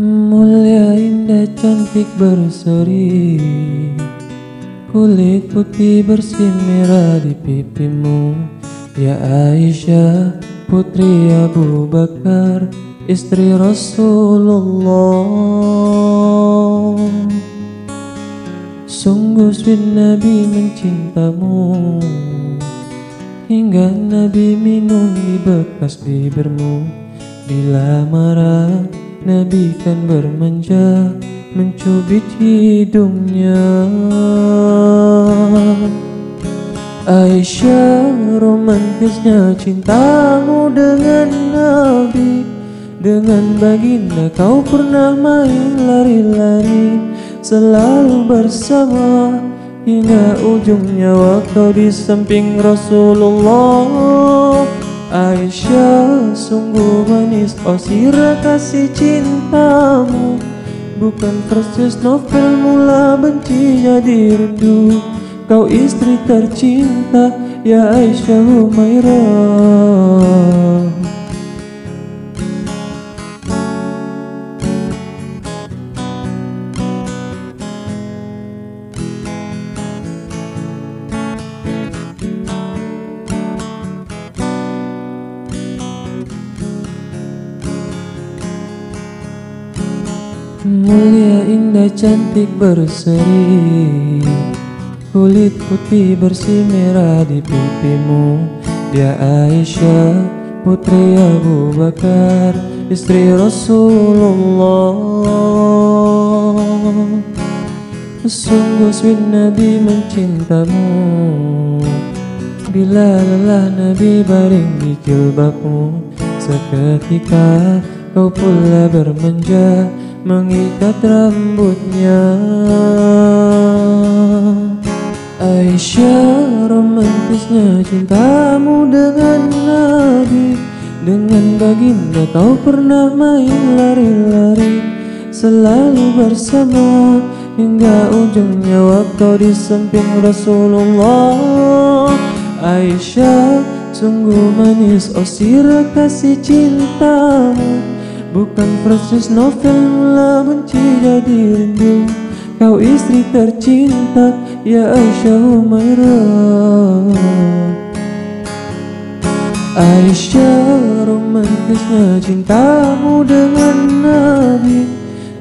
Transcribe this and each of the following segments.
Mulia indah cantik berseri. Kulit putih bersih merah di pipimu. Ya Aisyah putri Abu Bakar Istri Rasulullah. Sungguh sweet Nabi mencintamu. Hingga Nabi minum di bekas bibirmu. Bila marah Nabi kan bermanja mencubit hidungnya. Aisyah romantisnya cintamu dengan Nabi. Dengan baginda kau pernah main lari-lari Selalu bersama. Hingga ujung nyawa kau di samping Rasulullah Aisyah sungguh manis. Oh sirah kasih cintamu. Bukan proses novel mula benci jadi rindu. Kau istri tercinta Ya Aisyah Humairah Mulia indah cantik berseri. Kulit putih bersih merah di pipimu. Dia Aisyah putri Abu Bakar Istri Rasulullah. Sungguh sweet Nabi mencintamu. Bila lelah Nabi baring di jilbabmu Seketika kau pula bermanja mengikat rambutnya. Aisyah romantisnya cintamu dengan Nabi. Dengan baginda kau pernah main lari-lari. Selalu bersama hingga ujung nyawa kau di samping Rasulullah. Aisyah sungguh manis oh sirah kasih cintamu Bukan proses novel mula benci jadi rindu Kau istri tercinta ya Aisyah Humairah Aisyah romantisnya cintamu dengan Nabi.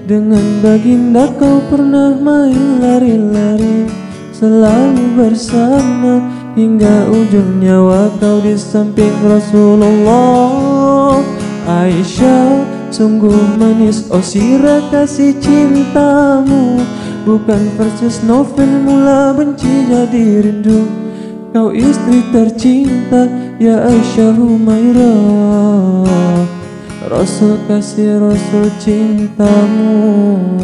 Dengan baginda kau pernah main lari-lari. Selalu bersama hingga ujung nyawa kau di samping Rasulullah. Aisyah Sungguh manis oh sirah kasih cintamu. Bukan persis novel mula benci jadi rindu Kau istri tercinta ya Aisyah Humairah Rasul kasih Rasul cintamu